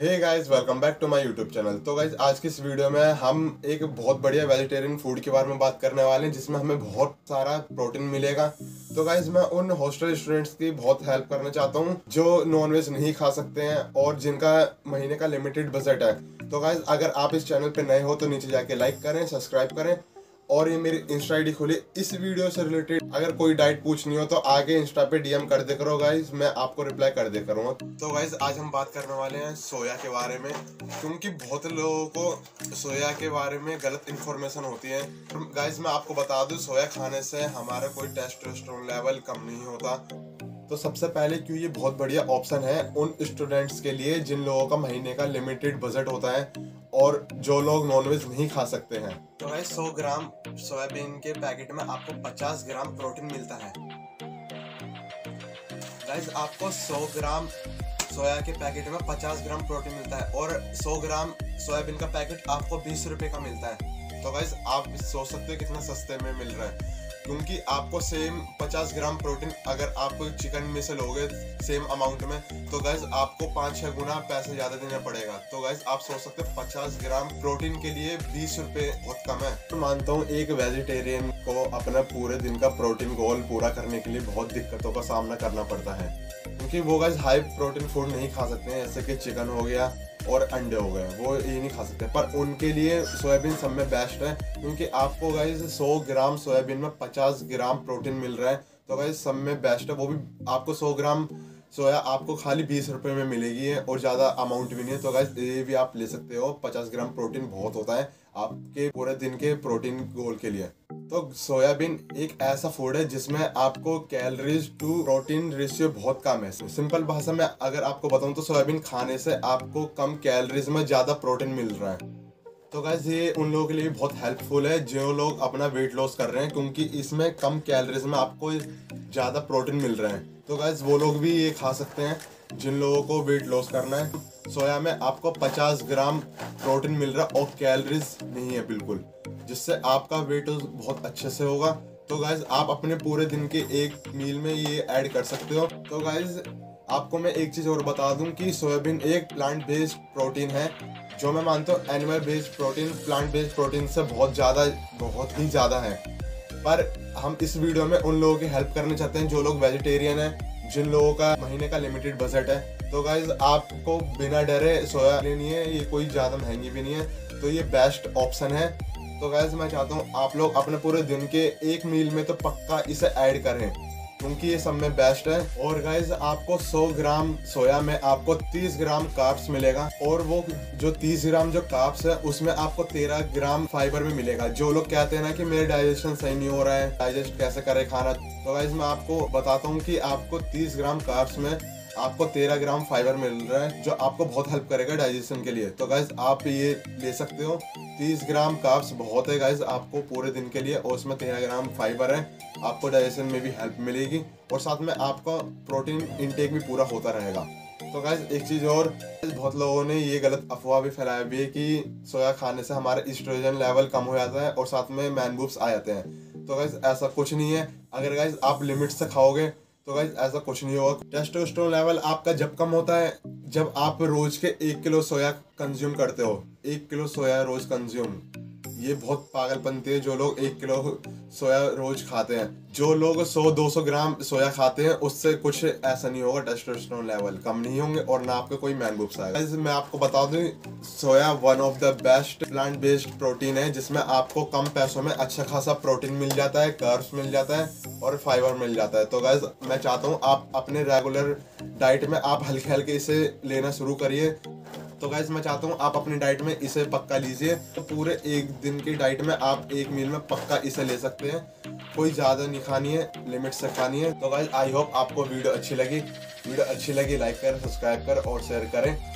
Hey guys welcome back to my YouTube channel तो guys आज की इस वीडियो में हम एक बहुत बढ़िया वेजिटेरियन फ़ूड के बारे में बात करने वाले हैं, जिसमें हमें बहुत सारा प्रोटीन मिलेगा। तो गाइस मैं उन हॉस्टल स्टूडेंट्स की बहुत हेल्प करना चाहता हूँ, जो नॉनवेज नहीं खा सकते हैं और जिनका महीने का लिमिटेड बजट है। तो गाइज़ अगर आप इस चैनल पर नए हो तो नीचे जाके लाइक करें सब्सक्राइब करें और ये मेरी इंस्टा आईडी खोली इस वीडियो से रिलेटेड अगर कोई डाइट पूछनी हो तो आगे इंस्टा पे डीएम कर दे करो गाइज़ मैं आपको रिप्लाई कर दे करूँगा। तो गाइज़ आज हम बात करने वाले हैं सोया के बारे में। क्योंकि बहुत लोगों को सोया के बारे में गलत इन्फॉर्मेशन होती है। गाइज़ मैं आपको बता दूँ, सोया खाने से हमारा कोई टेस्टोस्टेरोन लेवल कम नहीं होता। तो सबसे पहले क्यों ये बहुत बढ़िया ऑप्शन है उन स्टूडेंट्स के लिए जिन लोगों का महीने का लिमिटेड बजट होता है और जो लोग नॉनवेज नहीं खा सकते हैं। तो भाई 100 ग्राम सोयाबीन के पैकेट में आपको 50 ग्राम प्रोटीन मिलता है। गाइस आपको 100 ग्राम सोया के पैकेट में 50 ग्राम प्रोटीन मिलता है और 100 ग्राम सोयाबीन का पैकेट आपको बीस रुपए का मिलता है। तो गाइस आप सोच सकते हो कितना सस्ते में मिल रहा है। क्योंकि आपको सेम 50 ग्राम प्रोटीन अगर आप चिकन में से लोगे सेम अमाउंट में तो गैस आपको पाँच छह गुना पैसे ज़्यादा देना पड़ेगा। तो गैस आप सोच सकते हो पचास ग्राम प्रोटीन के लिए बीस रुपए बहुत कम है। तो मानता हूँ एक वेजिटेरियन को अपना पूरे दिन का प्रोटीन गोल पूरा करने के लिए बहुत दिक्कतों का सामना करना पड़ता है। क्योंकि वो गैस हाई प्रोटीन फ़ूड नहीं खा सकते हैं, जैसे कि चिकन हो गया और अंडे हो गए, वो ये नहीं खा सकते। पर उनके लिए सोयाबीन सब में बेस्ट है, क्योंकि आपको गाइज़ 100 ग्राम सोयाबीन में 50 ग्राम प्रोटीन मिल रहा है तो गाइज़ सब में बेस्ट है, वो भी आपको 100 ग्राम सोया आपको खाली बीस रुपये में मिलेगी है और ज़्यादा अमाउंट भी नहीं है। तो गाइज़ ये भी आप ले सकते हो, पचास ग्राम प्रोटीन बहुत होता है आपके पूरे दिन के प्रोटीन गोल के लिए। तो सोयाबीन एक ऐसा फ़ूड है जिसमें आपको कैलोरीज टू प्रोटीन रेशियो बहुत कम है। सिंपल भाषा में अगर आपको बताऊँ तो सोयाबीन खाने से आपको कम कैलोरीज में ज़्यादा प्रोटीन मिल रहा है। तो गैस ये उन लोगों के लिए बहुत हेल्पफुल है, जो लोग अपना वेट लॉस कर रहे हैं, क्योंकि इसमें कम कैलोरीज में आपको ज़्यादा प्रोटीन मिल रहे हैं। तो गैस वो लोग भी ये खा सकते हैं, जिन लोगों को वेट लॉस करना है। सोया में आपको 50 ग्राम प्रोटीन मिल रहा है और कैलोरीज नहीं है बिल्कुल। जिससे आपका वेट लॉस बहुत अच्छे से होगा। तो गाइज़ आप अपने पूरे दिन के एक मील में ये ऐड कर सकते हो। तो गाइज़ आपको मैं एक चीज़ और बता दूँ कि सोयाबीन एक प्लांट बेस्ड प्रोटीन है, जो मैं मानता हूँ animal based protein plant based protein से बहुत ज़्यादा, बहुत ही ज़्यादा है। पर हम इस वीडियो में उन लोगों की हेल्प करना चाहते हैं जो लोग वेजिटेरियन है, जिन लोगों का महीने का लिमिटेड बजट है। तो गाइज़ आपको बिना डरे सोया लेनी है, ये कोई ज़्यादा महँगी भी नहीं है। तो ये बेस्ट ऑप्शन है। तो गैस मैं चाहता हूँ आप लोग अपने पूरे दिन के एक मील में तो पक्का इसे ऐड करें, क्योंकि ये सब में बेस्ट है। और गाइज़ आपको 100 ग्राम सोया में आपको 30 ग्राम काप्स मिलेगा, और वो जो 30 ग्राम जो काप्स है, उसमें आपको 13 ग्राम फाइबर भी मिलेगा। जो लोग कहते हैं ना कि मेरे डाइजेशन सही नहीं हो रहा है डाइजेस्ट कैसे करे खाना? तो गाइज़ मैं आपको बताता हूँ कि आपको 30 ग्राम काप्स में आपको तेरह ग्राम फाइबर मिल रहा है, जो आपको बहुत हेल्प करेगा डाइजेशन के लिए। तो गाइज़ आप ये ले सकते हो। तीस ग्राम काप्स बहुत है गाइज़ आपको पूरे दिन के लिए, और उसमें तेरह ग्राम फाइबर है। आपको डाइजेशन में भी हेल्प मिलेगी, और साथ में आपका प्रोटीन इनटेक भी पूरा होता रहेगा। तो गाइज़ एक चीज़ और, बहुत लोगों ने ये गलत अफवाह भी फैलाया भी है कि सोया खाने से हमारा स्ट्रोजन लेवल कम हो जाता है, और साथ में मैनबूब्स आ जाते हैं। तो गाइज़ ऐसा कुछ नहीं है। अगर गाइज़ आप लिमिट से खाओगे तो भाई ऐसा कुछ नहीं होगा टेस्टोस्टेरोन लेवल आपका जब कम होता है, जब आप रोज के एक किलो सोया कंज्यूम करते हो, एक किलो सोया रोज कंज्यूम ये बहुत पागलपंती है जो लोग एक किलो सोया रोज खाते हैं। जो लोग 100-200 ग्राम सोया खाते हैं, उससे कुछ ऐसा नहीं होगा टेस्टोस्टेरोन लेवल कम नहीं होंगे और ना आपका कोई मैनबूब्स आएगा। मैं आपको बता दूँ, soya one of the best plant based protein है, जिसमें आपको कम पैसों में अच्छा खासा प्रोटीन मिल जाता है कर्ब्स मिल जाता है और फाइबर मिल जाता है। तो गैस मैं चाहता हूँ आप अपने रेगुलर डाइट में आप हल्के हल्के इसे लेना शुरू करिए। तो गाइज़ मैं चाहता हूँ आप अपनी डाइट में इसे पक्का लीजिए। तो पूरे एक दिन की डाइट में आप एक मील में पक्का इसे ले सकते हैं। कोई ज़्यादा नहीं खानी है लिमिट से खानी है। तो गाइज़ आई होप आपको वीडियो अच्छी लगी। वीडियो अच्छी लगी लाइक करें सब्सक्राइब करें और शेयर करें।